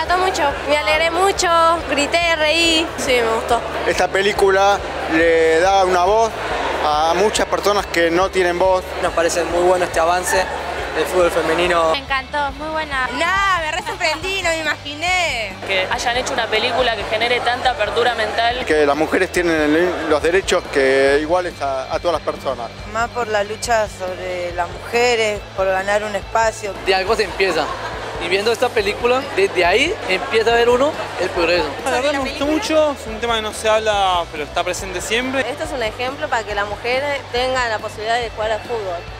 encantó mucho, me alegré mucho, grité, reí, sí, me gustó. Esta película le da una voz a muchas personas que no tienen voz. Nos parece muy bueno este avance del fútbol femenino. Me encantó, muy buena. Nada, me re sorprendí, no me imaginé. Que hayan hecho una película que genere tanta apertura mental. Que las mujeres tienen los derechos que iguales a, a todas las personas. Más por la lucha sobre las mujeres, por ganar un espacio. De algo se empieza. Y viendo esta película, desde ahí empieza a ver uno el progreso. La verdad me gustó mucho, es un tema que no se habla, pero está presente siempre. Esto es un ejemplo para que las mujeres tengan la posibilidad de jugar al fútbol.